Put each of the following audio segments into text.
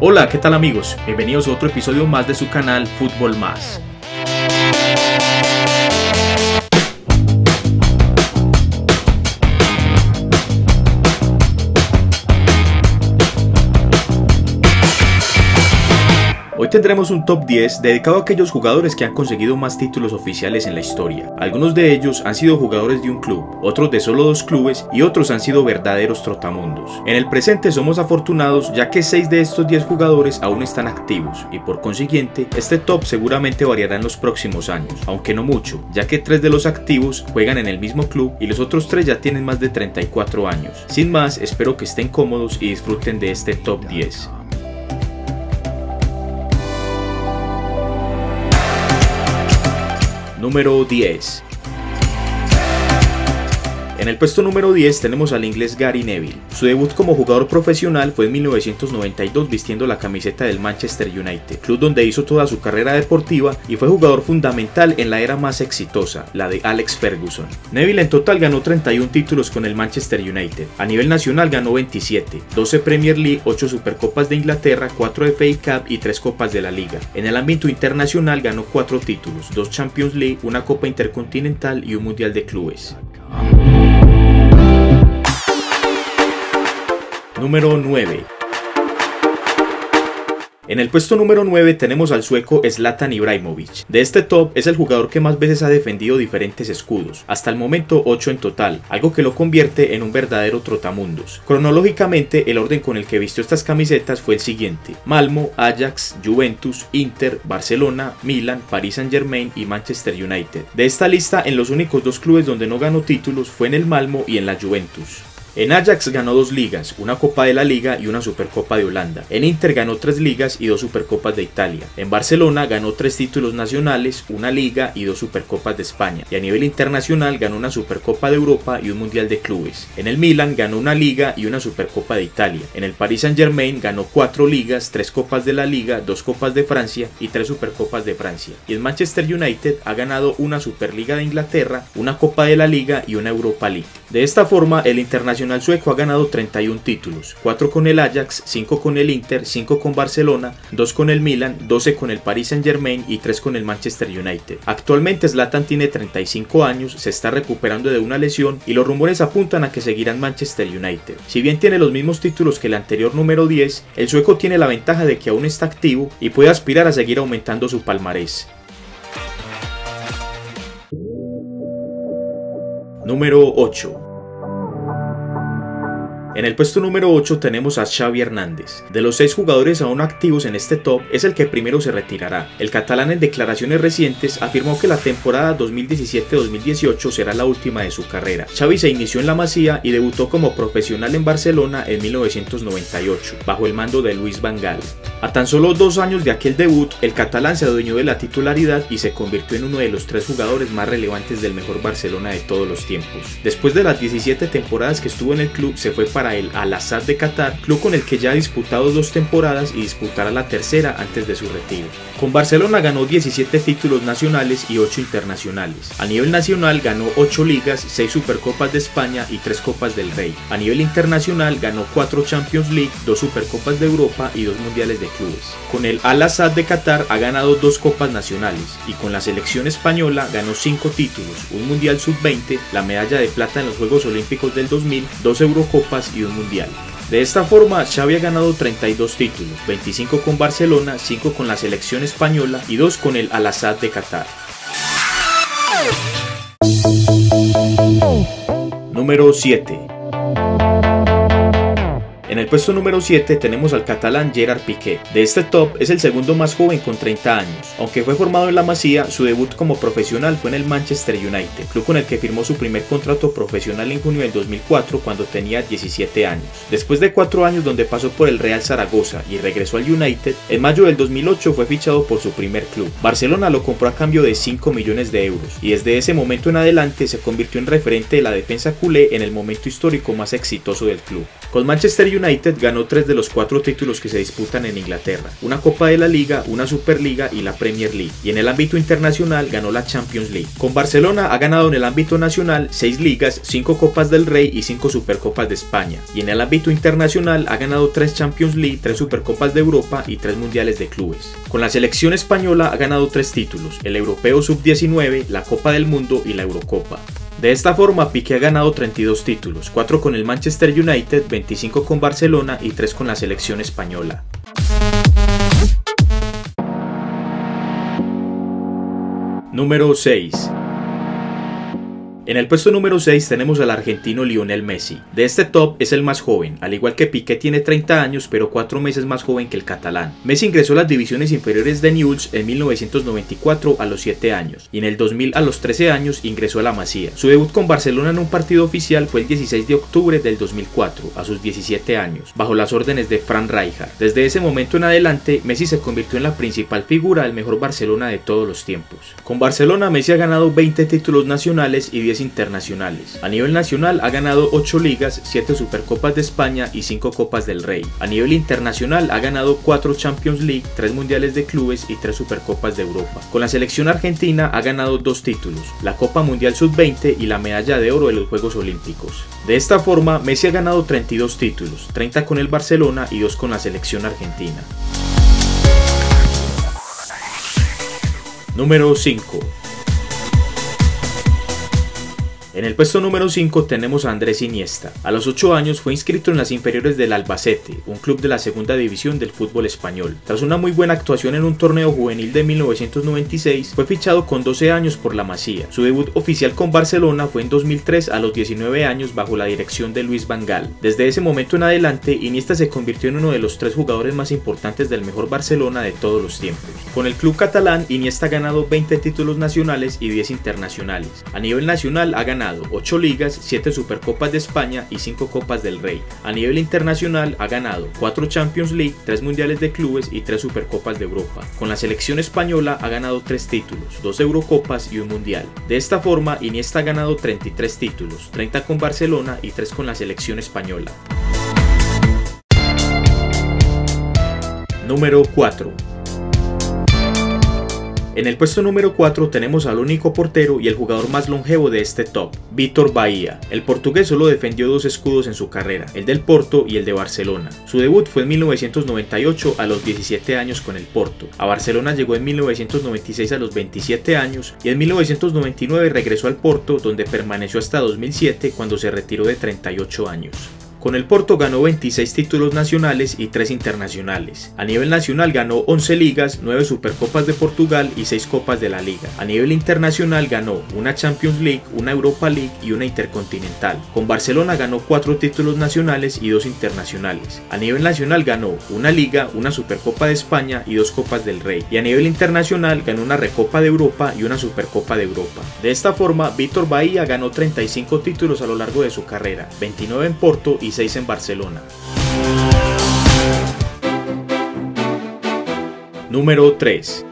Hola, ¿qué tal amigos? Bienvenidos a otro episodio más de su canal Fútbol Más. Hoy tendremos un top 10 dedicado a aquellos jugadores que han conseguido más títulos oficiales en la historia. Algunos de ellos han sido jugadores de un club, otros de solo dos clubes y otros han sido verdaderos trotamundos. En el presente somos afortunados ya que 6 de estos 10 jugadores aún están activos y por consiguiente este top seguramente variará en los próximos años, aunque no mucho, ya que 3 de los activos juegan en el mismo club y los otros 3 ya tienen más de 34 años. Sin más, espero que estén cómodos y disfruten de este top 10. Número 10. En el puesto número 10 tenemos al inglés Gary Neville. Su debut como jugador profesional fue en 1992 vistiendo la camiseta del Manchester United, club donde hizo toda su carrera deportiva y fue jugador fundamental en la era más exitosa, la de Alex Ferguson. Neville en total ganó 31 títulos con el Manchester United. A nivel nacional ganó 27, 12 Premier League, 8 Supercopas de Inglaterra, 4 FA Cup y 3 Copas de la Liga. En el ámbito internacional ganó 4 títulos, 2 Champions League, una Copa Intercontinental y un Mundial de Clubes. Número 9. En el puesto número 9 tenemos al sueco Zlatan Ibrahimovic. De este top es el jugador que más veces ha defendido diferentes escudos, hasta el momento 8 en total, algo que lo convierte en un verdadero trotamundos. Cronológicamente, el orden con el que vistió estas camisetas fue el siguiente: Malmo, Ajax, Juventus, Inter, Barcelona, Milan, Paris Saint-Germain y Manchester United. De esta lista, en los únicos dos clubes donde no ganó títulos fue en el Malmo y en la Juventus. En Ajax ganó dos ligas, una Copa de la Liga y una Supercopa de Holanda. En Inter ganó tres ligas y dos Supercopas de Italia. En Barcelona ganó tres títulos nacionales, una liga y dos Supercopas de España. Y a nivel internacional ganó una Supercopa de Europa y un Mundial de Clubes. En el Milan ganó una liga y una Supercopa de Italia. En el Paris Saint Germain ganó cuatro ligas, tres Copas de la Liga, dos Copas de Francia y tres Supercopas de Francia. Y en Manchester United ha ganado una Superliga de Inglaterra, una Copa de la Liga y una Europa League. De esta forma, el internacional sueco ha ganado 31 títulos, 4 con el Ajax, 5 con el Inter, 5 con Barcelona, 2 con el Milan, 12 con el Paris Saint Germain y 3 con el Manchester United. Actualmente Zlatan tiene 35 años, se está recuperando de una lesión y los rumores apuntan a que seguirá en Manchester United. Si bien tiene los mismos títulos que el anterior número 10, el sueco tiene la ventaja de que aún está activo y puede aspirar a seguir aumentando su palmarés. Número 8. En el puesto número 8 tenemos a Xavi Hernández. De los 6 jugadores aún activos en este top, es el que primero se retirará. El catalán en declaraciones recientes afirmó que la temporada 2017-2018 será la última de su carrera. Xavi se inició en la Masía y debutó como profesional en Barcelona en 1998, bajo el mando de Luis Van Gaal. A tan solo dos años de aquel debut, el catalán se adueñó de la titularidad y se convirtió en uno de los tres jugadores más relevantes del mejor Barcelona de todos los tiempos. Después de las 17 temporadas que estuvo en el club, se fue para el Al-Assad de Qatar, club con el que ya ha disputado dos temporadas y disputará la tercera antes de su retiro. Con Barcelona ganó 17 títulos nacionales y 8 internacionales. A nivel nacional ganó 8 ligas, 6 Supercopas de España y 3 Copas del Rey. A nivel internacional ganó 4 Champions League, 2 Supercopas de Europa y 2 Mundiales de clubes. Con el Al Assad de Qatar ha ganado dos copas nacionales y con la selección española ganó cinco títulos, un Mundial Sub-20, la medalla de plata en los Juegos Olímpicos del 2000, dos Eurocopas y un Mundial. De esta forma, Xavi ha ganado 32 títulos, 25 con Barcelona, 5 con la selección española y 2 con el Al Assad de Qatar. Número 7. En el puesto número 7 tenemos al catalán Gerard Piqué. De este top es el segundo más joven con 30 años. Aunque fue formado en la Masía, su debut como profesional fue en el Manchester United, club con el que firmó su primer contrato profesional en junio del 2004 cuando tenía 17 años. Después de 4 años donde pasó por el Real Zaragoza y regresó al United, en mayo del 2008 fue fichado por su primer club. Barcelona lo compró a cambio de 5 millones de euros y desde ese momento en adelante se convirtió en referente de la defensa culé en el momento histórico más exitoso del club. Con Manchester United United ganó tres de los cuatro títulos que se disputan en Inglaterra, una Copa de la Liga, una Superliga y la Premier League, y en el ámbito internacional ganó la Champions League. Con Barcelona ha ganado en el ámbito nacional seis ligas, cinco Copas del Rey y cinco Supercopas de España, y en el ámbito internacional ha ganado tres Champions League, tres Supercopas de Europa y tres Mundiales de Clubes. Con la selección española ha ganado tres títulos, el Europeo Sub-19, la Copa del Mundo y la Eurocopa. De esta forma, Piqué ha ganado 32 títulos, 4 con el Manchester United, 25 con Barcelona y 3 con la selección española. Número 6 en el puesto número 6 tenemos al argentino Lionel Messi. De este top es el más joven, al igual que Piqué tiene 30 años pero 4 meses más joven que el catalán. Messi ingresó a las divisiones inferiores de Newell's en 1994 a los 7 años y en el 2000 a los 13 años ingresó a la Masía. Su debut con Barcelona en un partido oficial fue el 16 de octubre del 2004, a sus 17 años, bajo las órdenes de Fran Rijkaard. Desde ese momento en adelante, Messi se convirtió en la principal figura del mejor Barcelona de todos los tiempos. Con Barcelona, Messi ha ganado 20 títulos nacionales y 10 internacionales. A nivel nacional ha ganado 8 ligas, 7 Supercopas de España y 5 Copas del Rey. A nivel internacional ha ganado 4 Champions League, 3 Mundiales de Clubes y 3 Supercopas de Europa. Con la selección argentina ha ganado 2 títulos, la Copa Mundial Sub-20 y la Medalla de Oro de los Juegos Olímpicos. De esta forma, Messi ha ganado 32 títulos, 30 con el Barcelona y 2 con la selección argentina. Número 5 en el puesto número 5 tenemos a Andrés Iniesta. A los 8 años fue inscrito en las inferiores del Albacete, un club de la segunda división del fútbol español. Tras una muy buena actuación en un torneo juvenil de 1996, fue fichado con 12 años por la Masía. Su debut oficial con Barcelona fue en 2003 a los 19 años bajo la dirección de Luis Van Gaal. Desde ese momento en adelante, Iniesta se convirtió en uno de los tres jugadores más importantes del mejor Barcelona de todos los tiempos. Con el club catalán, Iniesta ha ganado 20 títulos nacionales y 10 internacionales. A nivel nacional ha ganado 8 ligas, 7 Supercopas de España y 5 Copas del Rey. A nivel internacional ha ganado 4 Champions League, 3 Mundiales de Clubes y 3 Supercopas de Europa. Con la selección española ha ganado 3 títulos, 2 Eurocopas y un Mundial. De esta forma, Iniesta ha ganado 33 títulos, 30 con Barcelona y 3 con la selección española. Número 4 en el puesto número 4 tenemos al único portero y el jugador más longevo de este top, Víctor Bahía. El portugués solo defendió dos escudos en su carrera, el del Porto y el de Barcelona. Su debut fue en 1998 a los 17 años con el Porto. A Barcelona llegó en 1996 a los 27 años y en 1999 regresó al Porto donde permaneció hasta 2007 cuando se retiró de 38 años. Con el Porto ganó 26 títulos nacionales y 3 internacionales. A nivel nacional ganó 11 ligas, 9 Supercopas de Portugal y 6 Copas de la Liga. A nivel internacional ganó una Champions League, una Europa League y una Intercontinental. Con Barcelona ganó 4 títulos nacionales y 2 internacionales. A nivel nacional ganó una Liga, una Supercopa de España y 2 Copas del Rey. Y a nivel internacional ganó una Recopa de Europa y una Supercopa de Europa. De esta forma, Víctor Bahía ganó 35 títulos a lo largo de su carrera, 29 en Porto y en Barcelona. Número 3.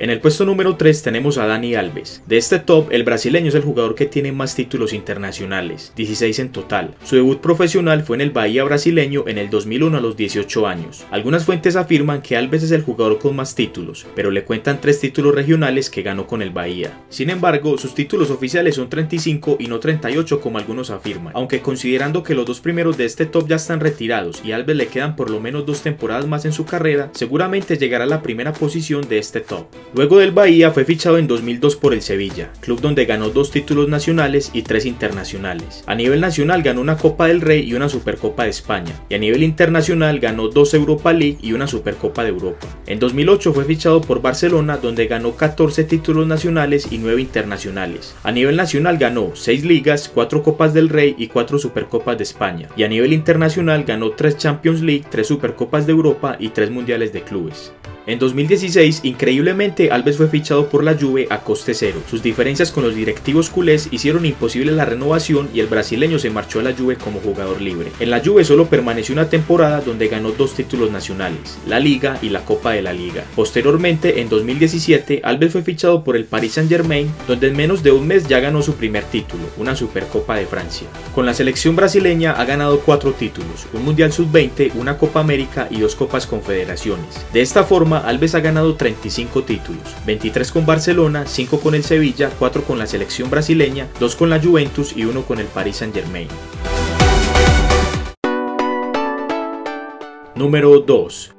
En el puesto número 3 tenemos a Dani Alves. De este top, el brasileño es el jugador que tiene más títulos internacionales, 16 en total. Su debut profesional fue en el Bahía brasileño en el 2001 a los 18 años. Algunas fuentes afirman que Alves es el jugador con más títulos, pero le cuentan tres títulos regionales que ganó con el Bahía. Sin embargo, sus títulos oficiales son 35 y no 38 como algunos afirman, aunque considerando que los dos primeros de este top ya están retirados y Alves le quedan por lo menos dos temporadas más en su carrera, seguramente llegará a la primera posición de este top. Luego del Bahía fue fichado en 2002 por el Sevilla, club donde ganó dos títulos nacionales y tres internacionales. A nivel nacional ganó una Copa del Rey y una Supercopa de España, y a nivel internacional ganó dos Europa League y una Supercopa de Europa. En 2008 fue fichado por Barcelona donde ganó 14 títulos nacionales y 9 internacionales. A nivel nacional ganó 6 ligas, 4 Copas del Rey y 4 Supercopas de España, y a nivel internacional ganó 3 Champions League, 3 Supercopas de Europa y 3 Mundiales de Clubes. En 2016, increíblemente, Alves fue fichado por la Juve a coste cero. Sus diferencias con los directivos culés hicieron imposible la renovación y el brasileño se marchó a la Juve como jugador libre. En la Juve solo permaneció una temporada donde ganó dos títulos nacionales, la Liga y la Copa de la Liga. Posteriormente, en 2017, Alves fue fichado por el Paris Saint-Germain, donde en menos de un mes ya ganó su primer título, una Supercopa de Francia. Con la selección brasileña ha ganado cuatro títulos, un Mundial Sub-20, una Copa América y dos Copas Confederaciones. De esta forma, Alves ha ganado 35 títulos, 23 con Barcelona, 5 con el Sevilla, 4 con la selección brasileña, 2 con la Juventus y 1 con el Paris Saint-Germain. Número 2.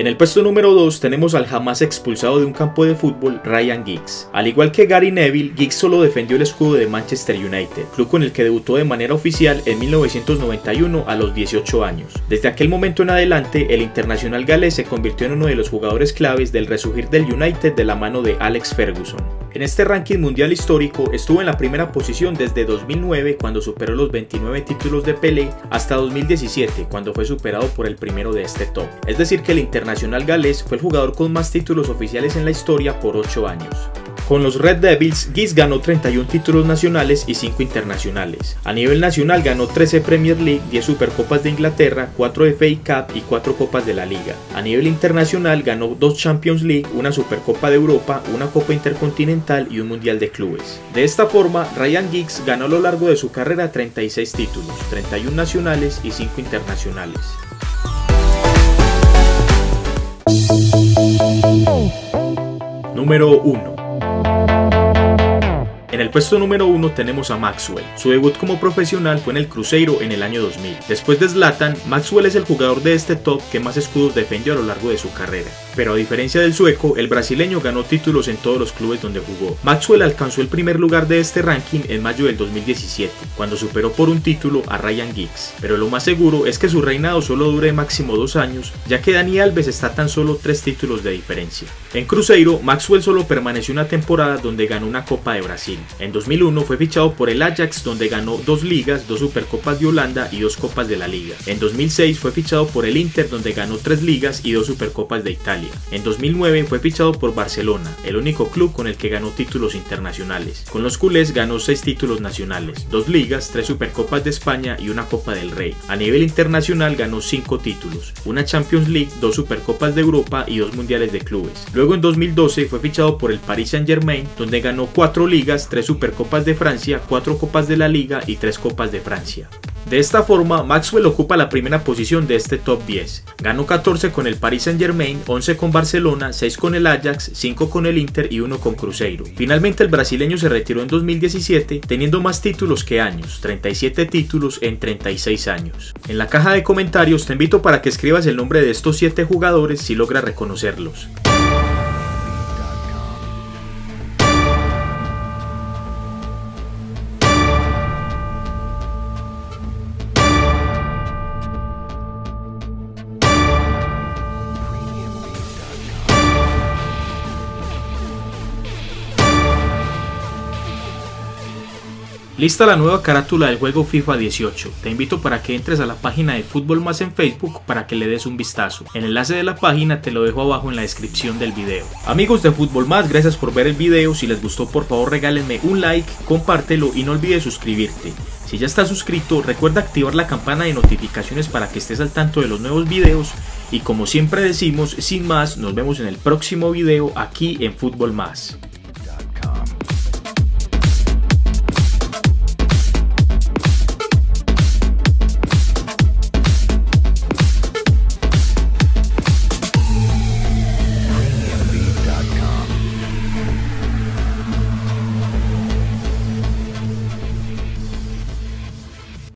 En el puesto número 2 tenemos al jamás expulsado de un campo de fútbol Ryan Giggs. Al igual que Gary Neville, Giggs solo defendió el escudo de Manchester United, club con el que debutó de manera oficial en 1991 a los 18 años. Desde aquel momento en adelante, el internacional galés se convirtió en uno de los jugadores claves del resurgir del United de la mano de Alex Ferguson. En este ranking mundial histórico estuvo en la primera posición desde 2009 cuando superó los 29 títulos de Pelé hasta 2017 cuando fue superado por el primero de este top. Es decir que el internacional galés fue el jugador con más títulos oficiales en la historia por 8 años. Con los Red Devils, Giggs ganó 31 títulos nacionales y 5 internacionales. A nivel nacional ganó 13 Premier League, 10 Supercopas de Inglaterra, 4 FA Cup y 4 Copas de la Liga. A nivel internacional ganó 2 Champions League, una Supercopa de Europa, una Copa Intercontinental y un Mundial de Clubes. De esta forma, Ryan Giggs ganó a lo largo de su carrera 36 títulos, 31 nacionales y 5 internacionales. Número 1 en el puesto número 1 tenemos a Maxwell. Su debut como profesional fue en el Cruzeiro en el año 2000. Después de Zlatan, Maxwell es el jugador de este top que más escudos defendió a lo largo de su carrera. Pero a diferencia del sueco, el brasileño ganó títulos en todos los clubes donde jugó. Maxwell alcanzó el primer lugar de este ranking en mayo del 2017, cuando superó por un título a Ryan Giggs. Pero lo más seguro es que su reinado solo dure máximo dos años, ya que Dani Alves está tan solo tres títulos de diferencia. En Cruzeiro, Maxwell solo permaneció una temporada donde ganó una Copa de Brasil. En 2001 fue fichado por el Ajax donde ganó dos ligas, dos Supercopas de Holanda y dos Copas de la Liga. En 2006 fue fichado por el Inter donde ganó tres ligas y dos Supercopas de Italia. En 2009 fue fichado por Barcelona, el único club con el que ganó títulos internacionales. Con los culés ganó seis títulos nacionales, dos ligas, tres Supercopas de España y una Copa del Rey. A nivel internacional ganó cinco títulos, una Champions League, dos Supercopas de Europa y dos Mundiales de Clubes. Luego en 2012 fue fichado por el Paris Saint Germain donde ganó cuatro ligas, tres Supercopas de Francia, 4 Copas de la Liga y 3 Copas de Francia. De esta forma, Maxwell ocupa la primera posición de este top 10. Ganó 14 con el Paris Saint Germain, 11 con Barcelona, 6 con el Ajax, 5 con el Inter y 1 con Cruzeiro. Finalmente el brasileño se retiró en 2017 teniendo más títulos que años, 37 títulos en 36 años. En la caja de comentarios te invito para que escribas el nombre de estos 7 jugadores si logras reconocerlos. Lista la nueva carátula del juego FIFA 18. Te invito para que entres a la página de Fútbol Más en Facebook para que le des un vistazo. El enlace de la página te lo dejo abajo en la descripción del video. Amigos de Fútbol Más, gracias por ver el video. Si les gustó, por favor regálenme un like, compártelo y no olvides suscribirte. Si ya estás suscrito, recuerda activar la campana de notificaciones para que estés al tanto de los nuevos videos. Y como siempre decimos, sin más, nos vemos en el próximo video aquí en Fútbol Más.